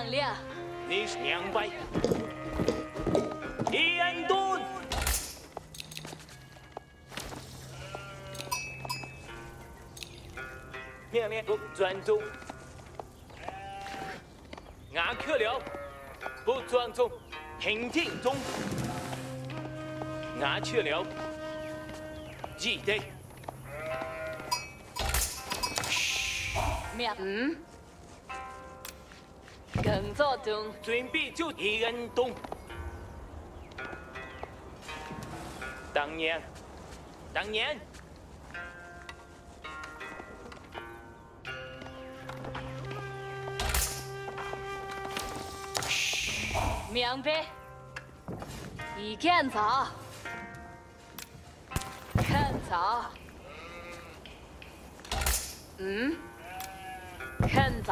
命令。你是两百。一人盾。命令不尊重。俺去了，不尊重，平静中。俺去了，记得。命嗯。工作中，准备就一人动。当年，当年。明白。一干早，看早。嗯，看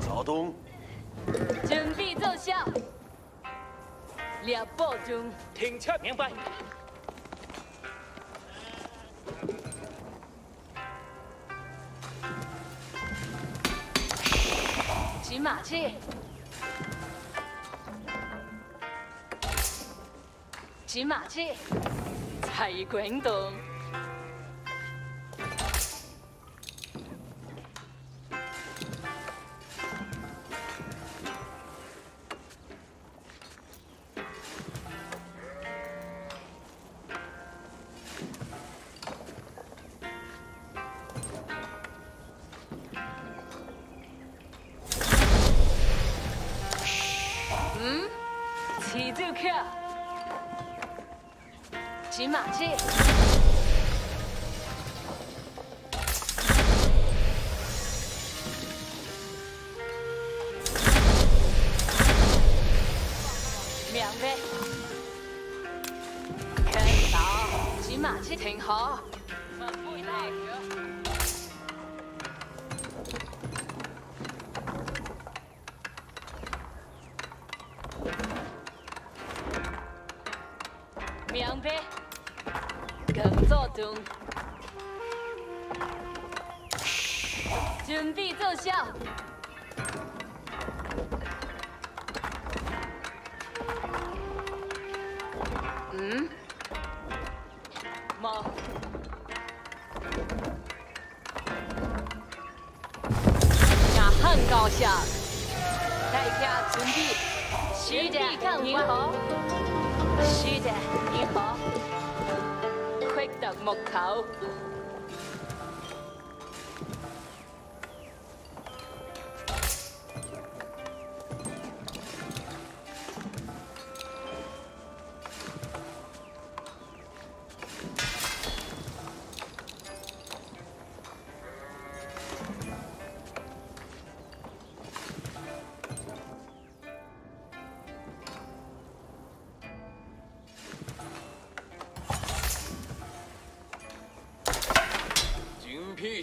早动。准备奏效，两步中，停车，明白。骑马去，骑马去，踩滚动。好。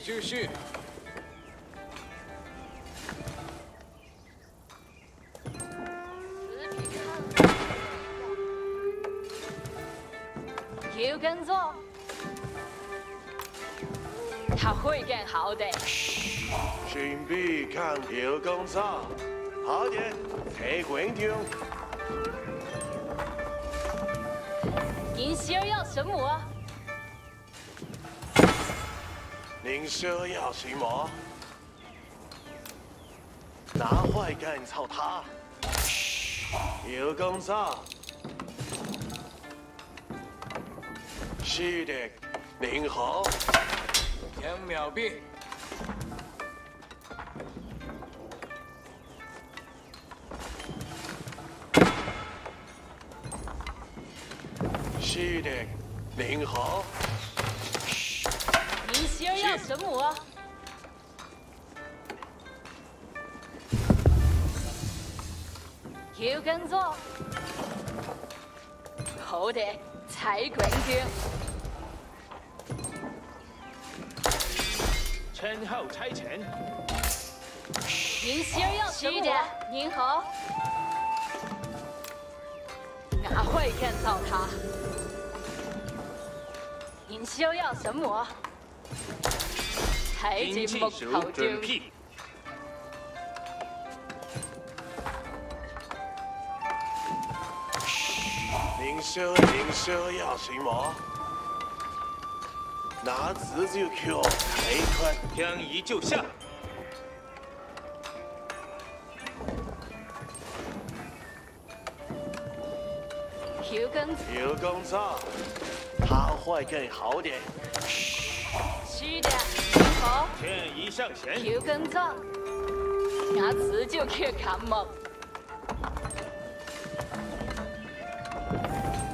继续。有工作，他会更好的。准备看有工作，好的，太稳定。您需要什么？您需要什么？拿坏干草他，有工作。是的，您好。两秒兵。是的，您好。有工作，好的，才滚去。称号差遣。您需要什么？您好。俺会干造它。您需要什么？太兵器极木头手准钉。备。您说您说要什么？那自就跳太快，天一就下，有根有工作，他会更好点。是的，好，天一向前，有根做，俺自就去看木。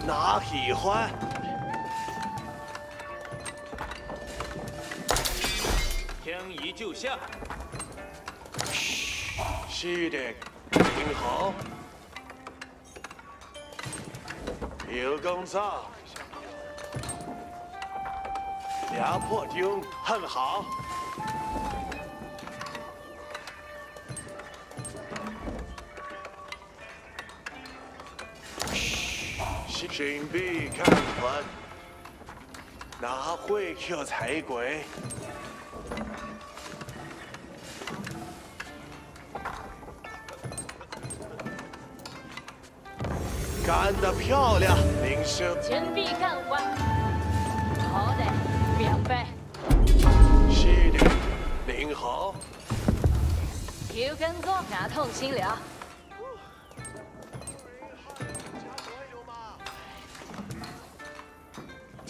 那喜欢，天一就下，是的，您好。有工作，压迫钉很好。 신비看管，哪会叫才鬼？干得漂亮，林生。准备干完。好的，明白。是的，您好。有根做，俺痛心了。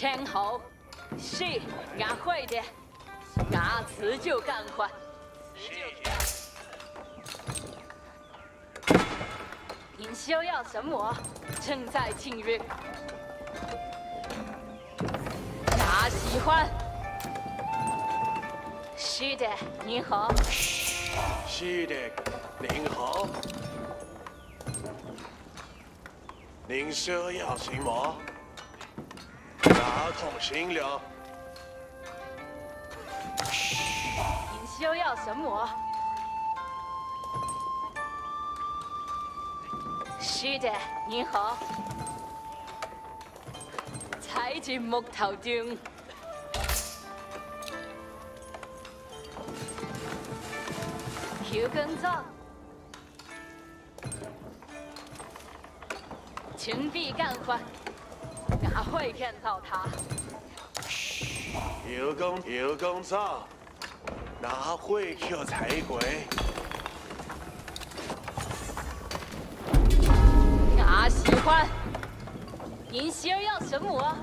天后，是俺会的，俺自就干活。您需要什么？正在进入。俺喜欢。是的，您好。是的，您好。您说要什么？打通心了。您需要什么？是的，您好。采集木头钉。有工作。准备干活，俺会骗到它。有工有工作，哪会叫才鬼？俺喜欢。您需要什么？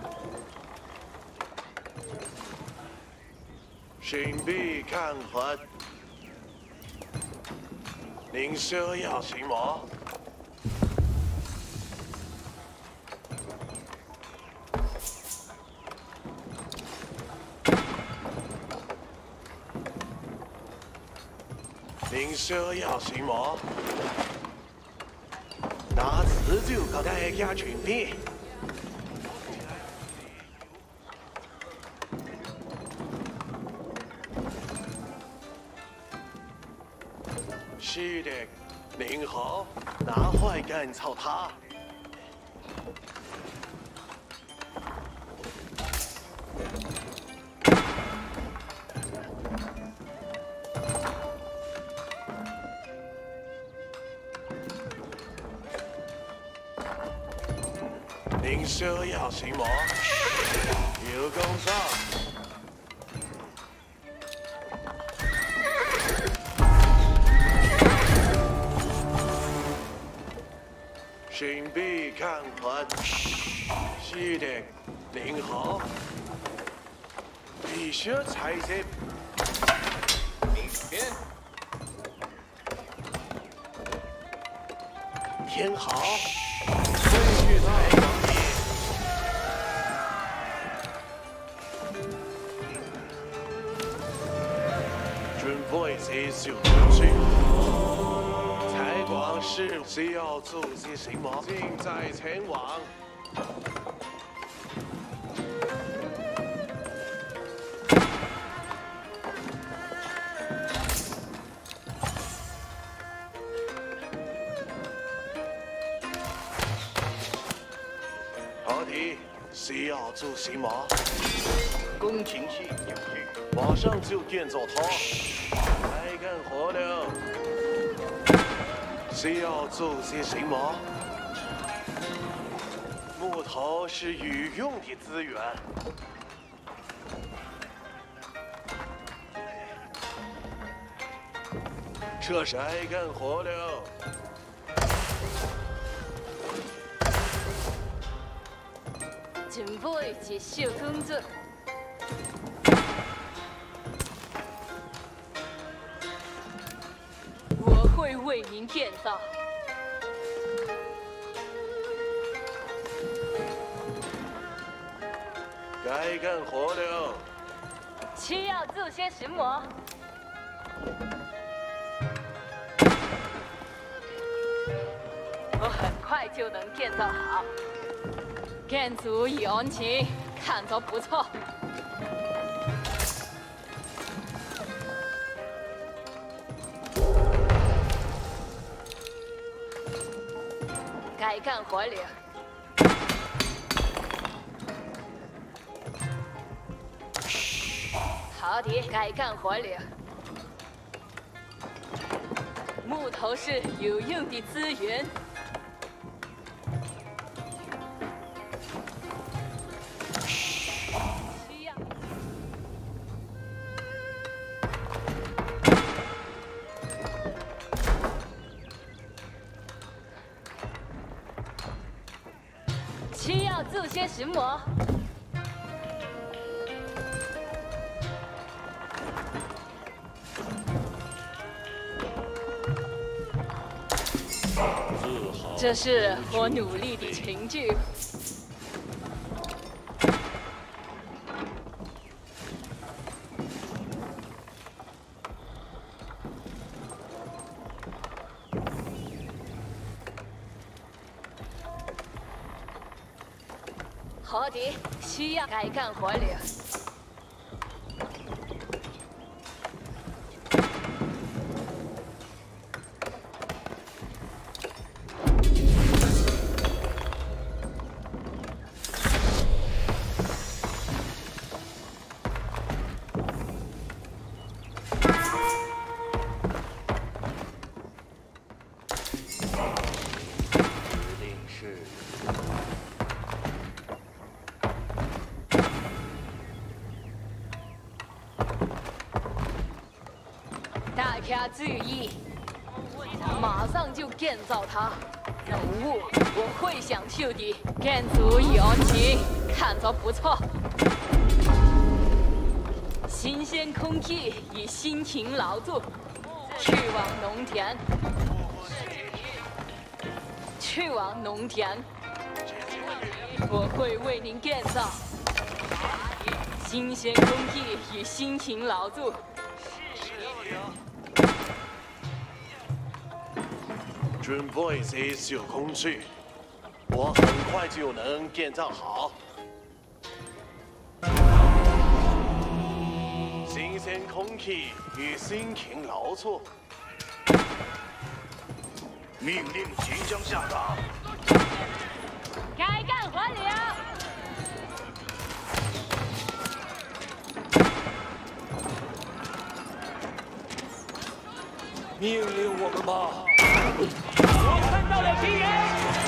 신비看管。您说要什么？您说要什么？那自就搞大家准备。是的，您好，拿坏干草他？您说要行魔？有工作。신비看管。是的，您好。必须采集。边天好。备结束程序。采光时需要做些什么？现在前往。的，需要做什么？工程系有序，马上就建造它。需要做些什么？木头是有用的资源。这是爱干活了。准备结束工作。建造。该干活了。需要做些什么？我很快就能建造好。建筑引擎看着不错。干活了。好的，该干活领。木头是有用的资源。需要做些什么？这是我努力的成就。该干活了。建造它。任务我会享受的，建筑有情看着不错。新鲜空气与辛勤劳作，去往农田，去往农田。我会为您建造新鲜空气与辛勤劳作。准备这些工具，我很快就能建造好。新鲜空气与辛勤劳作，命令即将下达，该干活了。命令我们吧！我看到了敌人！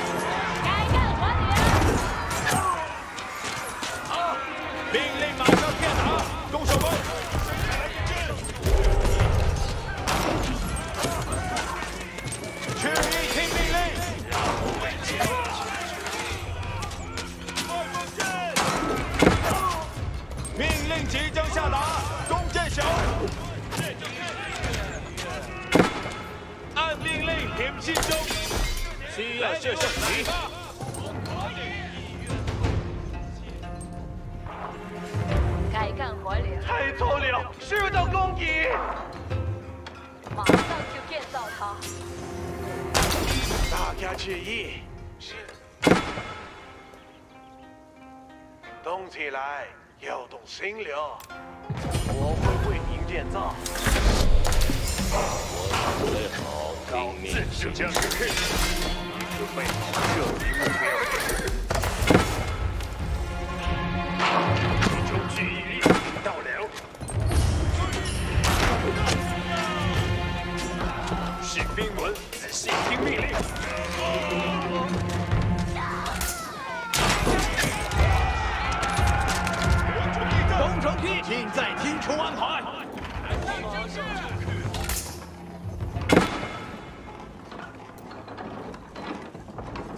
按命令点心中，需要射射击。该干活了，太错了，受到攻击。马上就建造它。大家注意，动起来，要动心了。我会为您建造。我准备好保命将枪已准备好撤离目标集中注到兵仔细听命令城听在听从安排。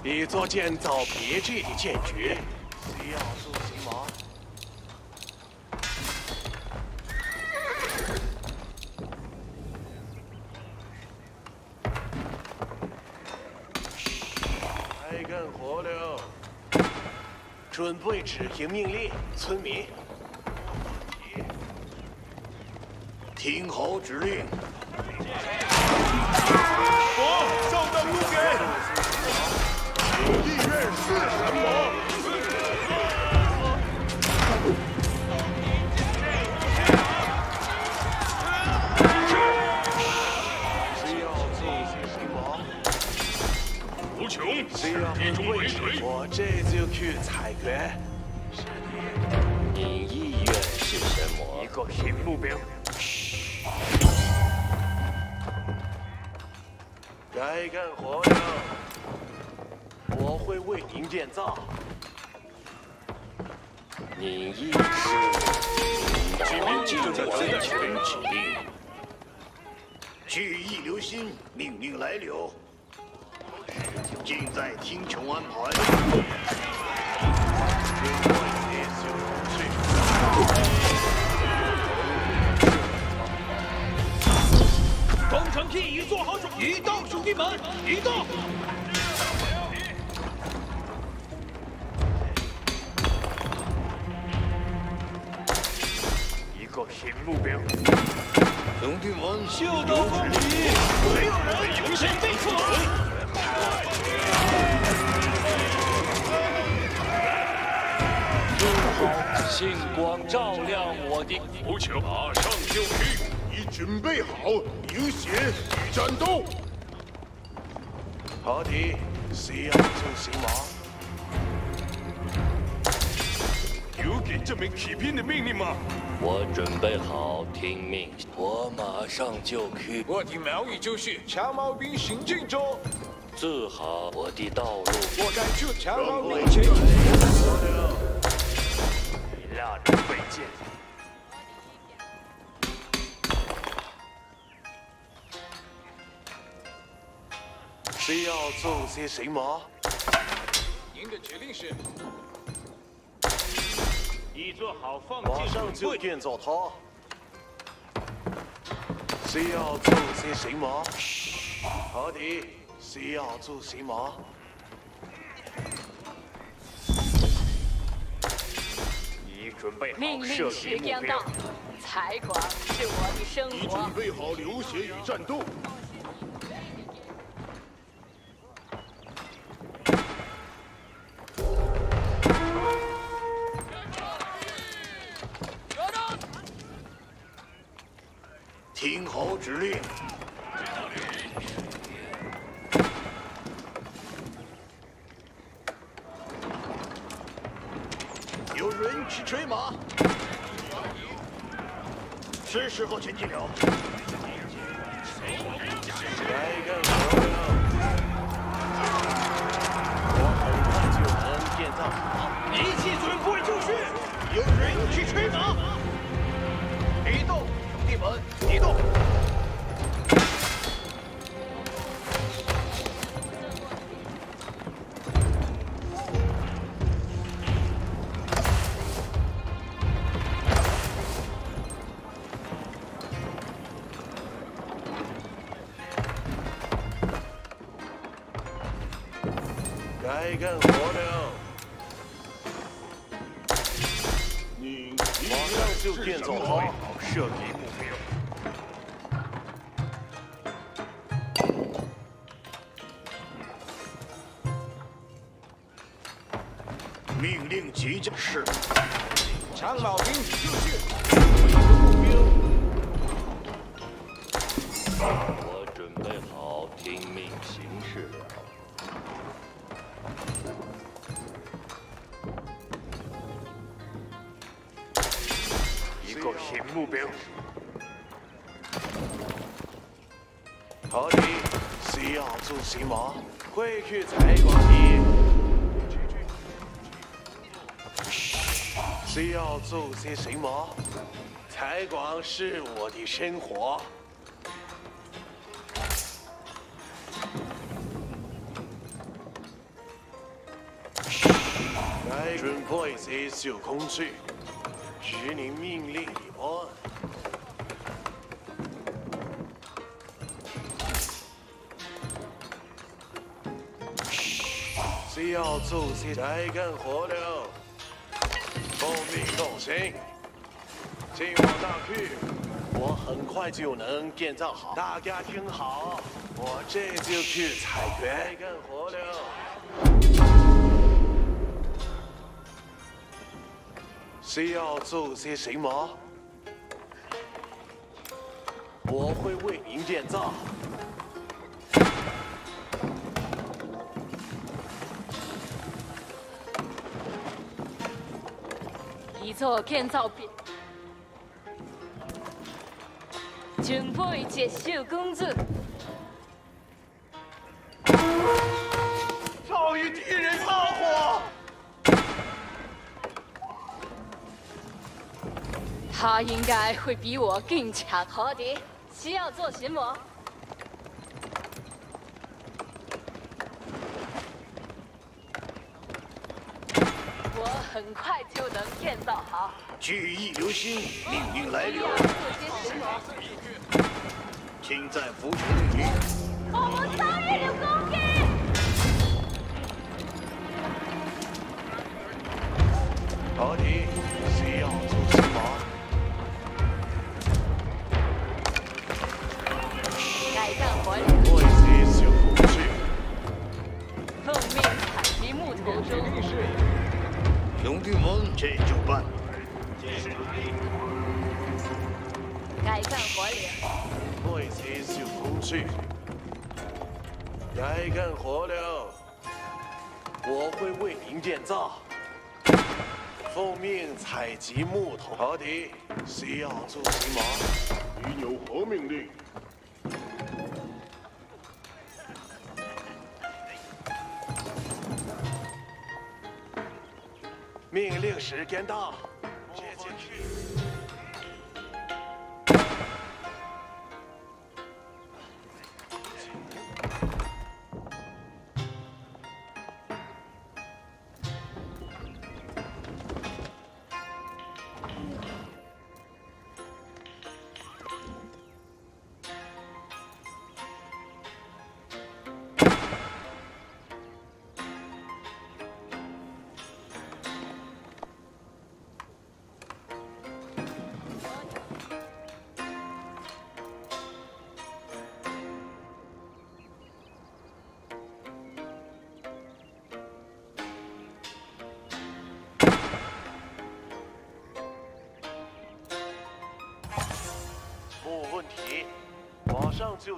一座建造别致的建筑，需要做什么？开干活了，准备执行命令，村民。听候指令。我上当路给。意愿是什么？需要做些什么？无穷，需要地中为水。我这就去采掘。你意愿是什么？一个新目标。该干活了，会为您建造。你意是居民正在完成指令。去意留心，命令来留，尽在听从安排。工程器已做好准备，移动，兄弟们，移动！目标。兄弟们，秀刀光里，没有人有谁被出来？星光照亮我的无求，马上就去。已准备好流血与战斗。好的，需要做什么？给这名骑兵的命令吗？我准备好听命，我马上就去。我的苗语就是长毛兵行进中，治好我的道路。我该去长毛兵前。俩人会见。需要做些什么？您的决定是？已做好放马上就。建造它。需要做些什么？好的，需要做什么？已准备好命令射击目标时间到。，采广是我的生已活准。备好流血与战斗。指令。有人去吹马，是时候前进了。该干活。了。我很快就能建造好。一切准备就绪。有人去吹马，移动，兄弟们，移动。什么？会去采广机。需要做些什么？采广是我的生活。才准备接受工具，指令命令一般。需要做些来干活了，奉命动行，进我大区。我很快就能建造好。大家听好，我这就去采掘干活了。需要做些什么？我会为您建造。一座建造品，准备接受工作。遭遇敌人炮火！他应该会比我更强。好的，需要做什么？我很快就能建造好。聚义留心，命运来需要了，做些什么？请在服从命令。我们遭遇了攻击。好的，命采集木头。好的，需要做什么？你有何命令？命令时间到，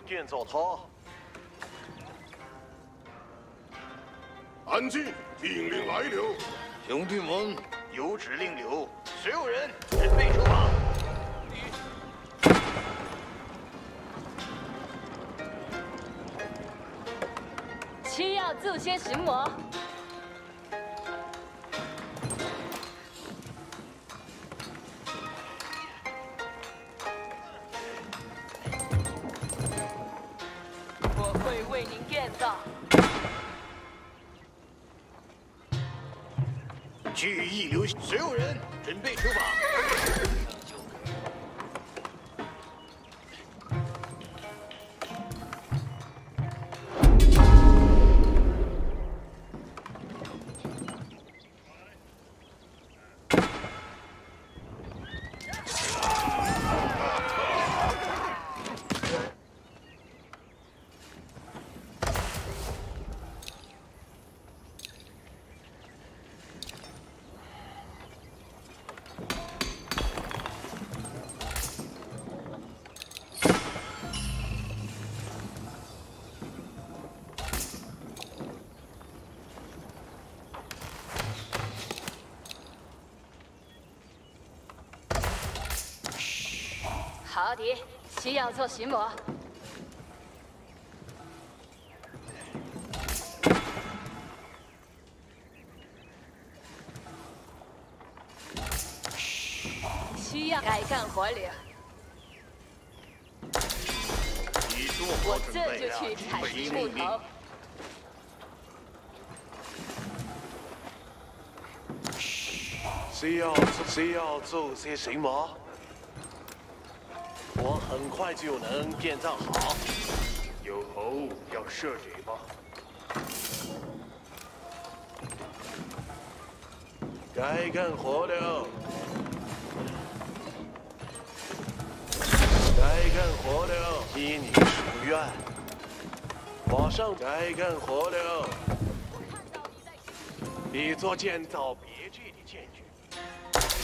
上就建造它。安静！命令来留。兄弟们，有指令留，所有人准备出发。需要做些什么？聚义留，所有人准备出发。好的，需要做什么？需要该干活了，你做我好准备了这就去，采集木头。需要需要做些什么？我很快就能建造好。有猴要射水吗？该干活了，该干活了，依你所愿。马上该干活了，一座建造别具的建筑。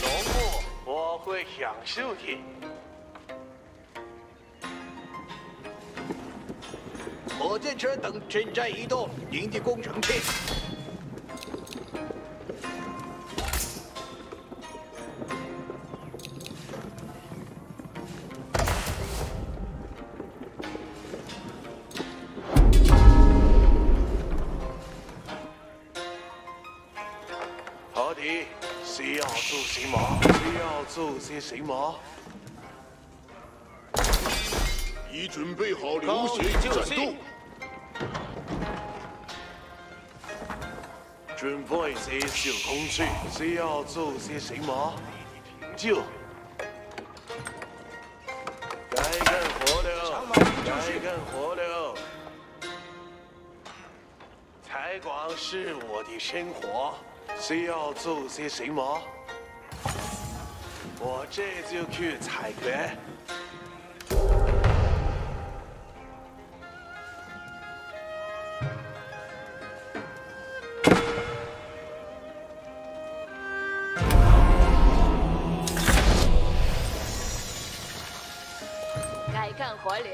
农牧，我会享受的。火箭车等正在移动，营地工程器。好的，需要做什么？需要做些什么？已准备好流高血战斗。准备些小工具，需要做些什么？就该干活了，该干活了。采光是我的生活，需要做些什么？我这就去采掘。该干活了。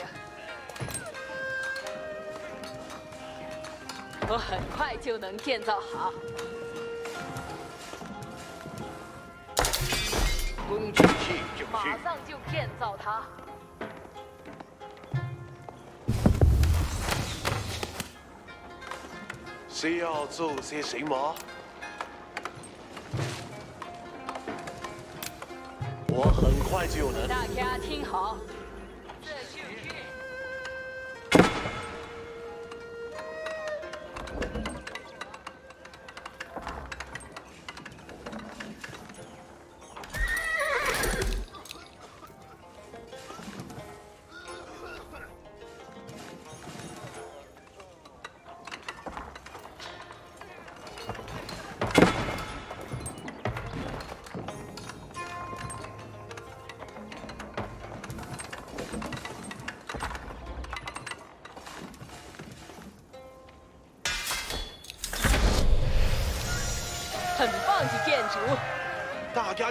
我很快就能建造好。工程器就马。上就建造它。需要做些什么？我很快就能。大家听好，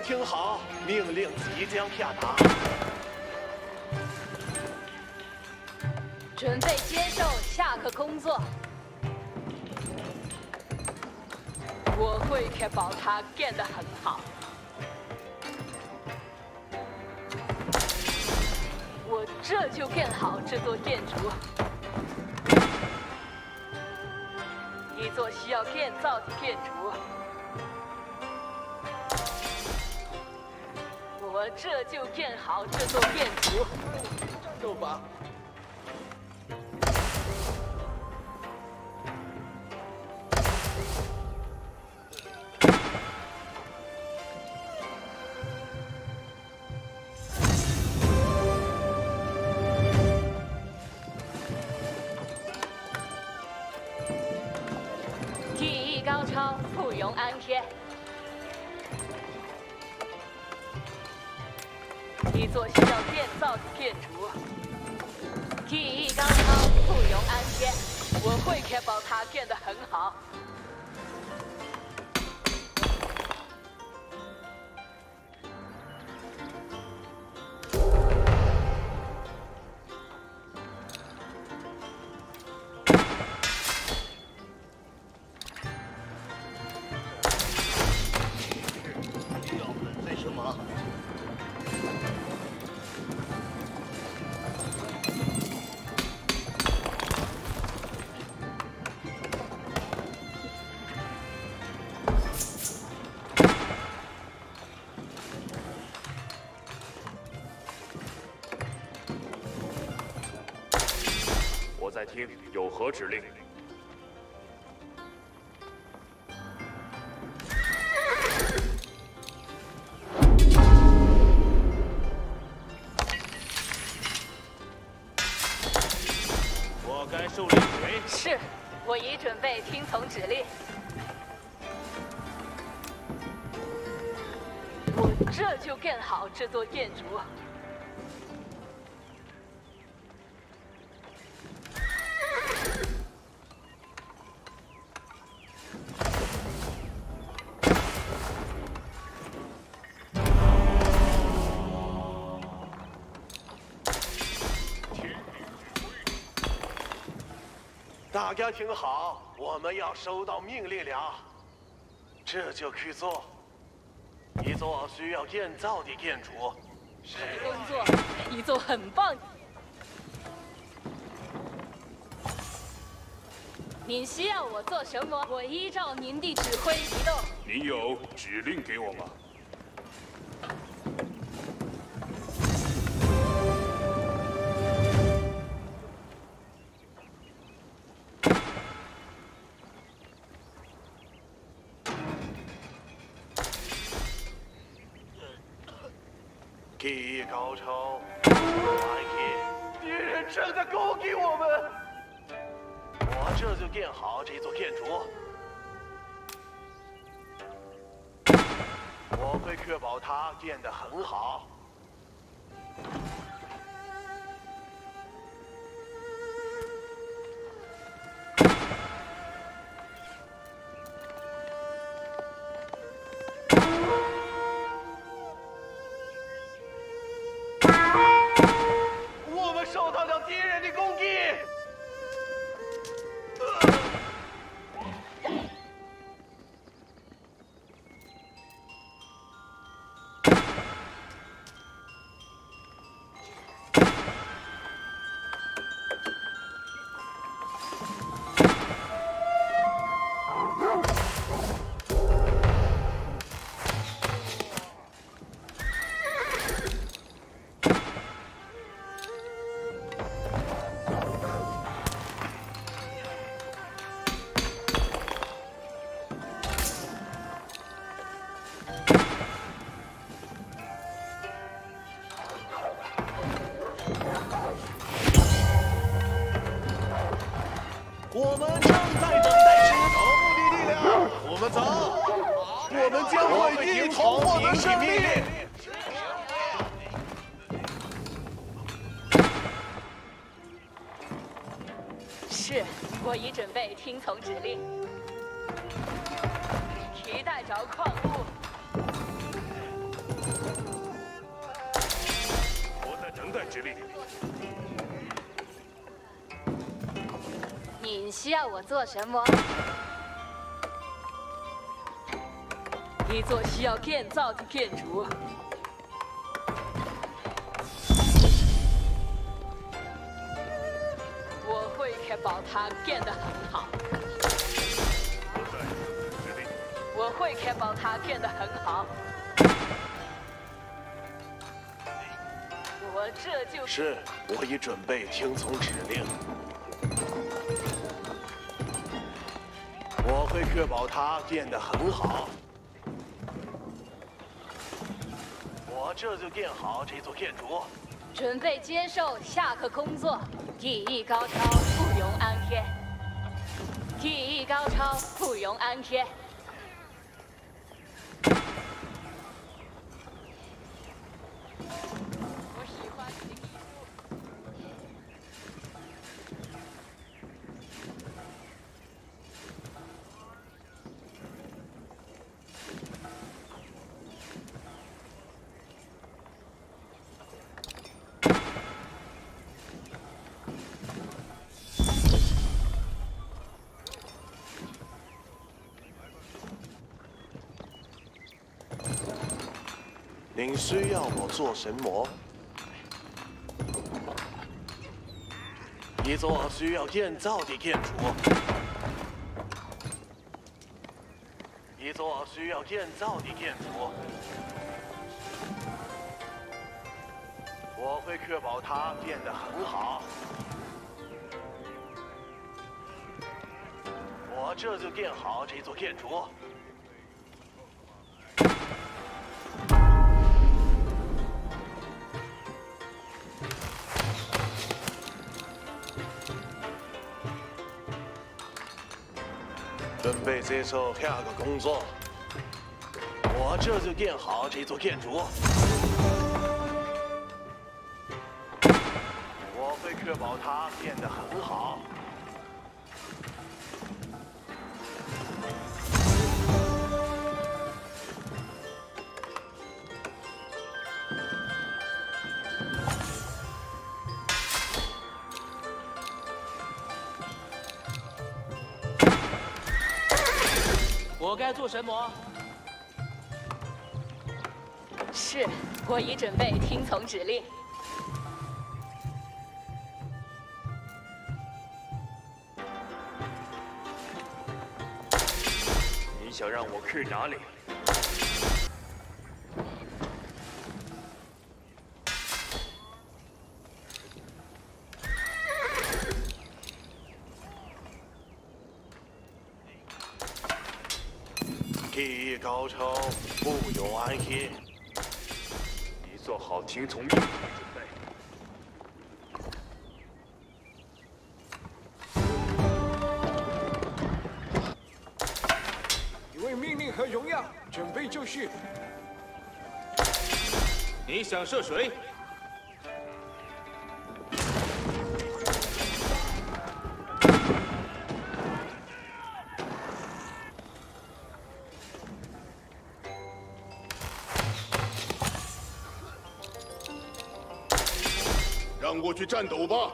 听好，命令即将下达。准备接受下个工作。我会确保他干得很好。我这就建好这座建筑。一座需要建造的建筑。我这就建好这座建筑。战斗吧。技艺高超，不容安贴。一座需要建造的建筑，技艺高超，不容安歇。我会确保它建得很好。有何指令？我该受令谁？是，我已准备听从指令。我这就更好制作建筑。大家听好，我们要收到命令了，这就去做一座需要建造的建筑。工作，一座很棒。您需要我做什么？我依照您的指挥移动。您有指令给我吗？技艺高超这座建筑，我会确保它建得很好。听从指令。期待着矿物。我在等待指令。你需要我做什么？一座需要建造的建筑。确保它建得很好。我会确保他变得很好。我这就是我已准备听从指令。我会确保他变得很好。我这就建好这座建筑。准备接受下个工作。技艺高超，不容安天。技艺高超，不容安天。我喜欢你的衣服。您需要我做什么？一座需要建造的建筑。一座需要建造的建筑。我会确保它变得很好。我这就建好这座建筑。接受下个工作。我这就建好这座建筑。我会确保它变得很好。做神魔？是，我已准备听从指令。你想让我去哪里？技艺高超，不有安歇。你做好听从命令的准备。你为命令和荣耀，准备就绪。你想射谁？我去战斗吧。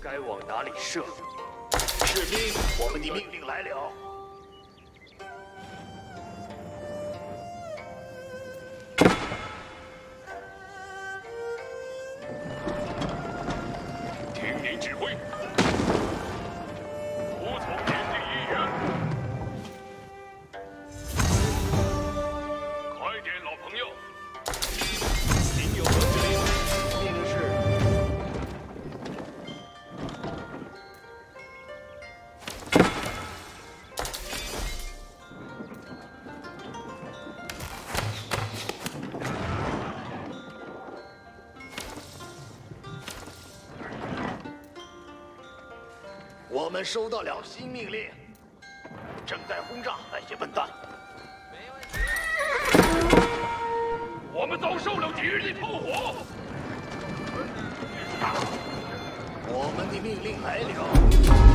该往哪里射？士兵，我们的命令来了。们收到了新命令，正在轰炸那些笨蛋。我们遭受了敌人的炮火。我们的命令来了。